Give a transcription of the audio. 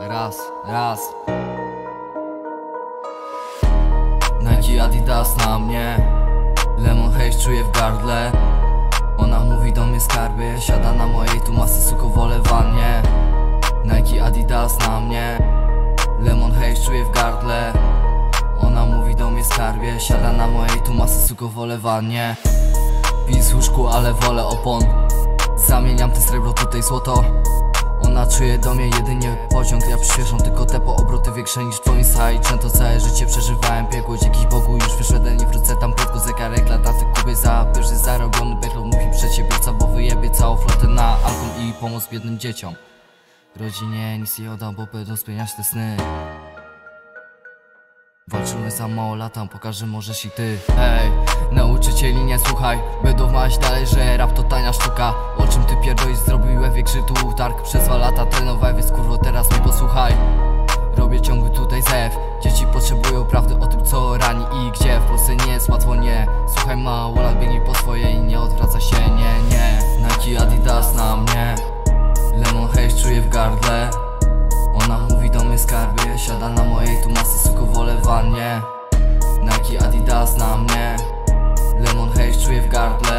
Raz, raz. Nike Adidas na mnie. Lemon Haze czuję w gardle. Ona mówi do mnie skarbie. Siada na mojej tu masy suko wolę wannie. Nike Adidas na mnie. Lemon Haze czuję w gardle. Ona mówi do mnie skarbie. Siada na mojej tu masy suko wolę wannie. Pis łóżku, ale wolę opon. Zamieniam te srebro tutaj złoto ona czuje do mnie jedynie pociąg. Ja przyspieszam tylko te po obroty większe niż twój side to całe życie przeżywałem piekło. Dzięki Bogu już wyszedłem nie wrócę tam prędko zegarek lataty kupię za pierwszy zarobiony backlog Mówi przedsiębiorca, bo wyjebie całą flotę na alkohol i pomoc biednym dzieciom. Rodzinie nic nie oddam, bo będą spełniać te sny. Walczymy za mało latam, pokażę możesz i ty. Hej, nauczycieli nie słuchaj Będą wmawiać dalej, że rap to tania sztuka czym ty pierdolisz? Zrobiłem większy tu targ Przez dwa lata. Trenowałem, więc kurwo teraz mnie posłuchaj. Robię ciągły tutaj zew. Dzieci potrzebują prawdy o tym co rani i gdzie. W Polsce nie jest łatwo, nie. Słuchaj mało lat, biegnij po swoje i nie odwraca się, nie, nie. Nike Adidas na mnie. Lemon Haze czuję w gardle. Ona mówi do mnie skarbie Siada na mojej tu masy suko wolę wannie. Nike Adidas na mnie. Lemon Haze czuję w gardle